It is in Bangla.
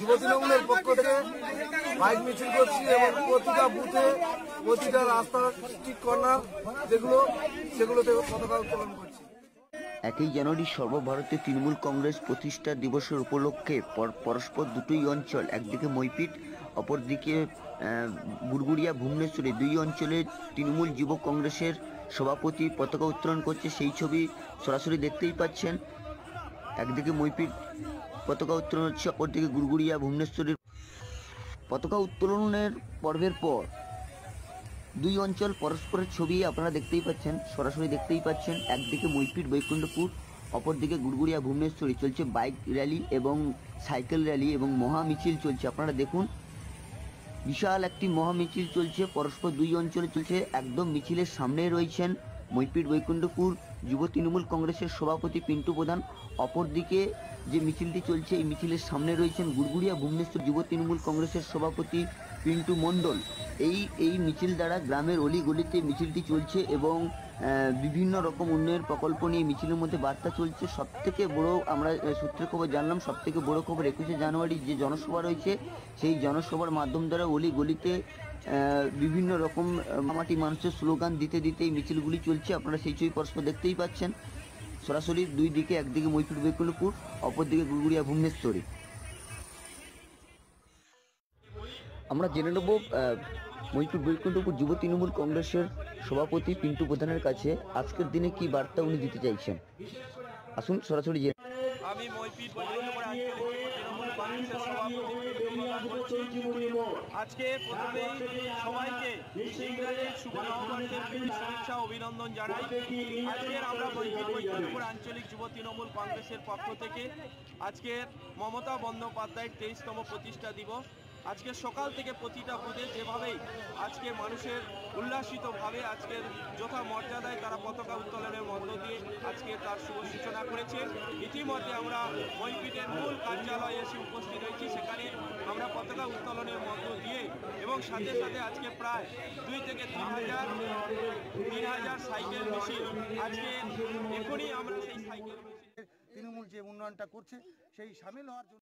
যুব তৃণমূলের পক্ষ থেকে বাইক মিছিল করছি এবং প্রতিটা বুথে প্রতিটা রাস্তা ঠিক কর্নার যেগুলো সেগুলোতে পতাকা উত্তোলন করছি। একই জানুয়ারি সর্বভারতীয় তৃণমূল কংগ্রেস প্রতিষ্ঠা দিবসের উপলক্ষে পর- পরস্পর দুটোই অঞ্চল একদিকে মৈপিট অপরদিকে আহ, গুড়গুড়িয়া ভুবনেশ্বরে। দুই অঞ্চলের তৃণমূল যুব কংগ্রেসের সভাপতি পতাকা উত্তোলন করছে। সেই ছবি সরাসরি দেখতেই পাচ্ছেন। একদিকে মৈপিট পতাকা উত্তোলন হচ্ছে, অপরদিকে গুড়গুড়িয়া ভুবনেশ্বরের পতাকা উত্তোলনের পর্বের পর। দুই অঞ্চল পরস্পরের ছবি আপনারা দেখতেই পাচ্ছেন, সরাসরি দেখতেই পাচ্ছেন। একদিকে মৈপিট বৈকুণ্ঠপুর, অপরদিকে গুড়গুড়িয়া ভুবনেশ্বরী। চলছে বাইক র্যালি এবং সাইকেল র্যালি এবং মহা মিছিল চলছে। আপনারা দেখুন, বিশাল একটি মহা মিছিল চলছে। পরস্পর দুই অঞ্চলে চলছে। একদম মিছিলের সামনে রয়েছেন মৈপিট বৈকুণ্ঠপুর। যুব তৃণমূল কংগ্রেসের সভাপতি পিন্টু প্রধান অপরদিকে যে মিছিলটি চলছে এই মিছিলের সামনে রয়েছেন গুড়গুড়িয়া ভুবনেশ্বর যুব তৃণমূল কংগ্রেসের সভাপতি পিন্টু মণ্ডল। এই এই মিছিল দ্বারা গ্রামের অলি গলিতে মিছিলটি চলছে এবং বিভিন্ন রকম উন্নয়ন প্রকল্প নিয়ে মিছিলের মধ্যে বার্তা চলছে। সব থেকে বড় আমরা সূত্রের খবর জানলাম সব থেকে বড় খবর একুশে জানুয়ারি যে জনসভা রয়েছে সেই জনসভার মাধ্যম দ্বারা অলি গলিতে আহ, বিভিন্ন রকম মামাটি মানুষের স্লোগান দিতে দিতে এই মিছিলগুলি চলছে। আপনারা সেই ছবি পরস্পর দেখতেই পাচ্ছেন। সরাসরি দুই দিকে, একদিকে মৈপুর বৈকুণ্ঠপুর, অপরদিকে গুড়গুড়িয়া ভুবনেশ্বরী। আমরা জেনে নেব মৈপুর বৈকুণ্ঠপুর যুব তৃণমূল কংগ্রেসের সভাপতি পিন্টু প্রধানের কাছে আজকের দিনে কি বার্তা উনি দিতে চাইছেন। আসুন সরাসরি আমি করছি আজকে প্রথমেই সবাইকে শুভ নববর্ষের শুভেচ্ছা, অভিনন্দন জানাই। আজকের আমরা মৈপিট বৈকুণ্ঠপুর আঞ্চলিক যুব তৃণমূল কংগ্রেসের পক্ষ থেকে আজকের মমতা বন্দ্যোপাধ্যায়ের তেইশতম প্রতিষ্ঠা দিবস। আজকে সকাল থেকে প্রতিটা বুথে যেভাবেই আজকে মানুষের উল্লাসিতভাবে আজকের যথা মর্যাদায় তারা পতাকা উত্তোলনের মধ্য দিয়ে আজকে তার শুভ সূচনা করেছেন ইতিমধ্যে আমরা মৈপিটের মূল কার্যালয়ে এসে উপস্থিত হয়েছি। সেখানে আমরা পতাকা উত্তোলনের মধ্য দিয়ে এবং সাথে সাথে আজকে প্রায় দুই থেকে তিন হাজার তিন হাজার সাইকেল মিছিল আজকে এখনই আমরা সেই সাইকেল তৃণমূল যে উন্নয়নটা করছে, সেই সামিল হওয়ার জন্য